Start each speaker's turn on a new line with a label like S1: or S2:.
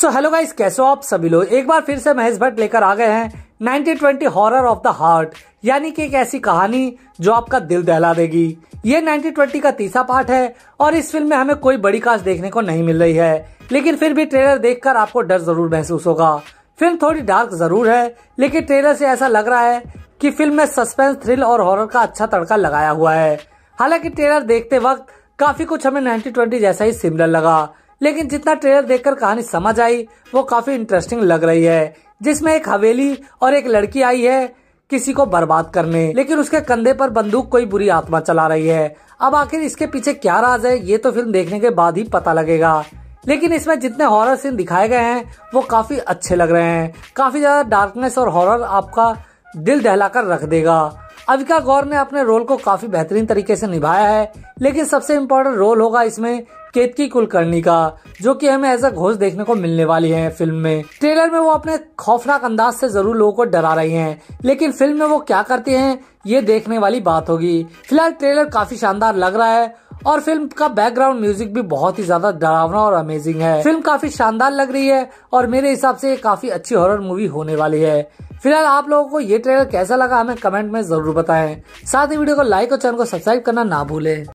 S1: So hello guys कैसे हो आप सभी लोग? एक बार फिर से महेश भट्ट लेकर आ गए हैं 1920 हॉरर ऑफ़ द हार्ट यानी कि एक ऐसी कहानी जो आपका दिल दहला देगी। ये 1920 का तीसरा पार्ट है, और इस फ़िल्म में हमें कोई बड़ी कास्ट देखने को नहीं मिल रही है, लेकिन फिर भी ट्रेलर देखकर आपको डर ज़रूर महसूस होगा। फ़िल्म थोड़ी डार्क ज़रूर है, लेकिन ट्रेलर से ऐसा लग रहा है कि फ़िल्म में सस्पेंस थ्रिल और हॉरर का अच्छा तड़का लगाया हुआ है। हालाँकि ट्रेलर देखते वक्त काफ़ी कुछ हमें 1920 जैसा ही सिमिलर लगा। लेकिन जितना ट्रेलर देखकर कहानी समझ आई, वो काफ़ी इंटरेस्टिंग लग रही है, जिसमें एक हवेली और एक लड़की आई है किसी को बर्बाद करने। लेकिन उसके कंधे पर बंदूक कोई बुरी आत्मा चला रही है। अब आखिर इसके पीछे क्या राज है, ये तो फ़िल्म देखने के बाद ही पता लगेगा। लेकिन इसमें जितने हॉरर सीन दिखाए गए हैं, वो काफ़ी अच्छे लग रहे हैं। काफ़ी ज़्यादा डार्कनेस और हॉरर आपका दिल दहलाकर रख देगा। अविका गौर ने अपने रोल को काफ़ी बेहतरीन तरीके से निभाया है, लेकिन सबसे इम्पोर्टेंट रोल होगा इसमें केतकी कुलकर्णी का, जो कि हमें एज अ घोष देखने को मिलने वाली है फ़िल्म में। ट्रेलर में वो अपने खौफनाक अंदाज से ज़रूर लोगों को डरा रही हैं, लेकिन फ़िल्म में वो क्या करती हैं, ये देखने वाली बात होगी। फ़िलहाल ट्रेलर काफ़ी शानदार लग रहा है, और फ़िल्म का बैकग्राउंड म्यूज़िक भी बहुत ही ज़्यादा डरावना और अमेजिंग है। फ़िल्म काफ़ी शानदार लग रही है, और मेरे हिसाब से ये काफ़ी अच्छी हॉरर मूवी होने वाली है। फ़िलहाल आप लोगों को ये ट्रेलर कैसा लगा हमें कमेंट में ज़रूर बताएँ। साथ ही वीडियो को लाइक और चैनल को सब्सक्राइब करना ना भूलें।